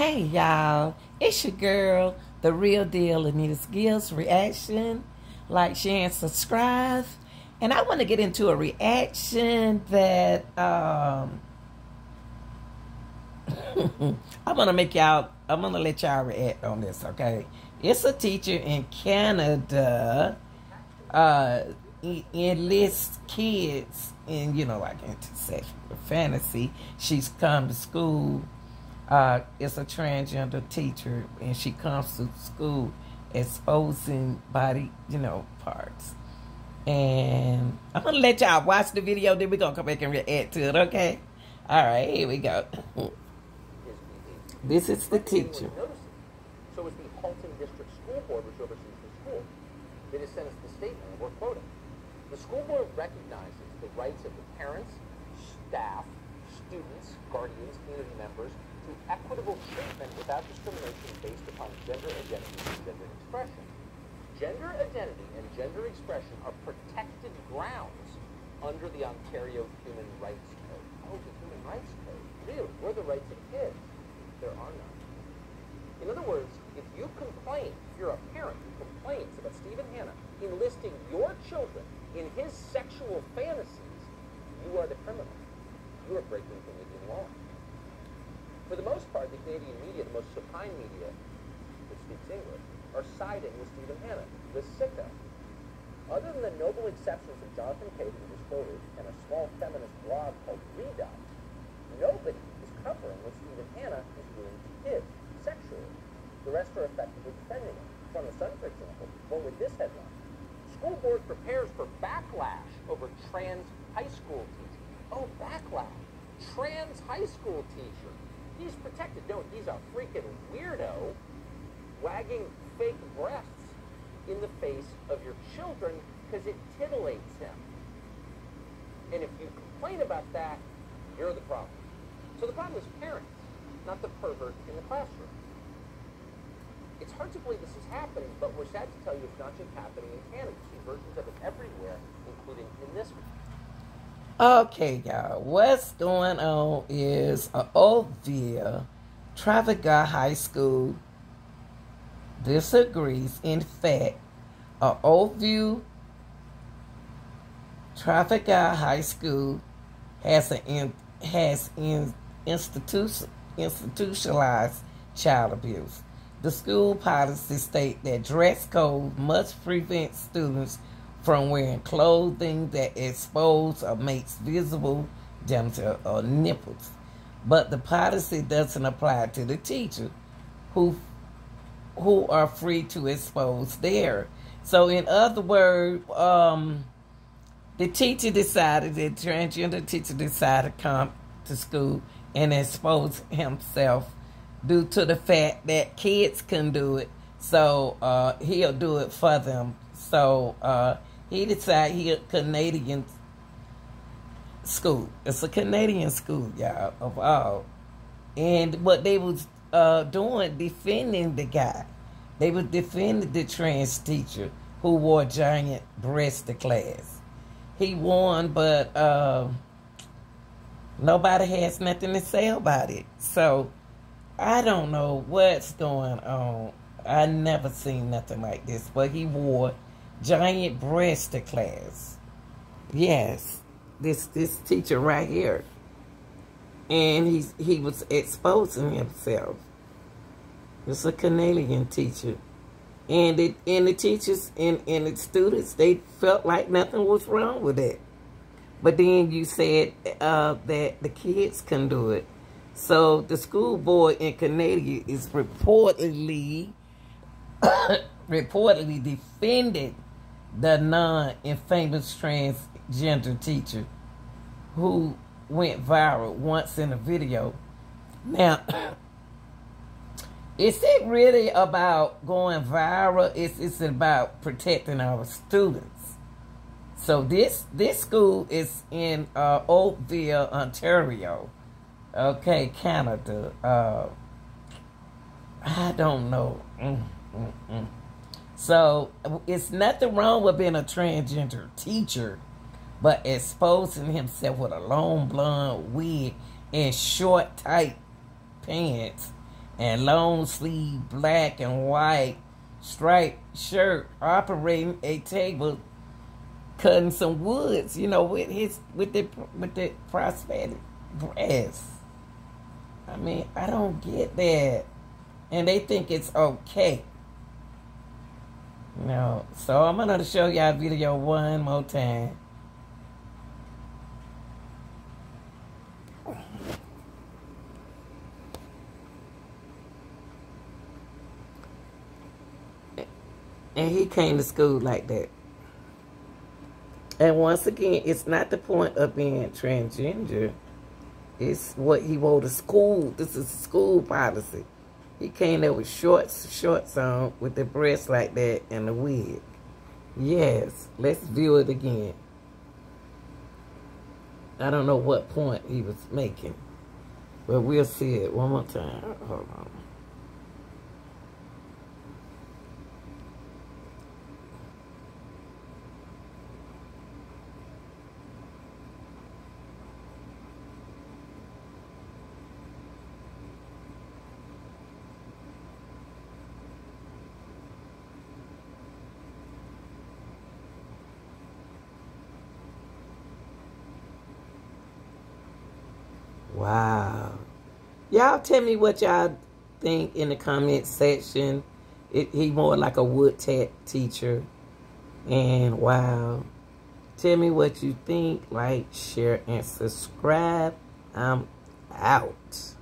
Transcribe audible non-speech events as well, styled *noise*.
Hey y'all, it's your girl, the real deal, Anita Skills reaction. Like, share, and subscribe. And I want to get into a reaction that um *laughs* I'm gonna make y'all I'm gonna let y'all react on this, okay? It's a teacher in Canada uh enlists kids in, you know, like intersex fantasy. She's come to school uh, is a transgender teacher, and she comes to school exposing body, you know, parts. And I'm gonna let y'all watch the video, then we're gonna come back and react to it, okay? All right, here we go. this is the teacher. So is the Halton District School Board, which oversees the school. They just sent us the statement, and we're quoting. The school board recognizes the rights of the parents, staff, students, guardians, community members, to equitable treatment without discrimination based upon gender identity and gender expression. Gender identity and gender expression are protected grounds under the Ontario Human Rights Code. Oh, the Human Rights Code. Really? Where are the rights of kids? There are none. In other words, if you complain, if you're a parent who complains about Stephen Hanna enlisting your children in his sexual fantasies, you are the criminal. You are breaking Canadian law. For the most part, the Canadian media, the most supine media that speaks English, are siding with Stephen Hanna, the sicko. Other than the noble exceptions of Jonathan Cade, who was quoted, and a small feminist blog called Reduxx, nobody is covering what Stephen Hanna is doing to kids sexually. The rest are effectively defending him. From the Sun, for example, what with this headline? School board prepares for backlash over trans high school teacher. Oh, backlash. Trans high school teacher. He's protected. No, he's a freaking weirdo wagging fake breasts in the face of your children because it titillates him. And if you complain about that, you're the problem. So the problem is parents, not the pervert in the classroom. It's hard to believe this is happening, but we're sad to tell you it's not just happening in Canada. You see versions of it everywhere, including in this one. Okay, y'all. What's going on is a Oakville Trafalgar High School disagrees. In fact, a Oakville Trafalgar High School has an has in, institution, institutionalized child abuse. The school policy state that dress code must prevent students from wearing clothing that expose or makes visible genital or nipples. But the policy doesn't apply to the teacher who who are free to expose their. So in other words, um, the teacher decided, the transgender teacher decided to come to school and expose himself due to the fact that kids can do it. So uh, he'll do it for them. So uh, he decided he a Canadian school. It's a Canadian school, y'all, of all. And what they was uh, doing, defending the guy. They was defending the trans teacher who wore giant breast to class. He won, but uh, nobody has nothing to say about it. So I don't know what's going on. I never seen nothing like this. But he wore giant breast to class. Yes, this this teacher right here, and he's he was exposing himself. It's a Canadian teacher, and it and the teachers and and the students they felt like nothing was wrong with it. But then you said uh, that the kids can do it. So the school board in Canada is reportedly *coughs* reportedly defended the non-infamous transgender teacher who went viral once in a video. Now, *coughs* is it really about going viral? Is it's about protecting our students? So this this school is in uh, Oakville, Ontario. Okay, Canada. Uh, I don't know. Mm, mm, mm. So it's nothing wrong with being a transgender teacher, but exposing himself with a long blonde wig and short tight pants and long sleeve black and white striped shirt operating a table cutting some woods, you know, with his with the with the prosthetic breast. I mean, I don't get that. And they think it's okay. No. So I'm gonna show y'all video one more time. And he came to school like that. And once again, it's not the point of being transgender. It's what he wore to school. This is school policy. He came there with shorts, shorts on, with the breasts like that and the wig. Yes, let's view it again. I don't know what point he was making, but we'll see it one more time. Hold on. Wow. Y'all tell me what y'all think in the comment section. It, he more like a wood tat teacher. And wow. Tell me what you think. Like, share, and subscribe. I'm out.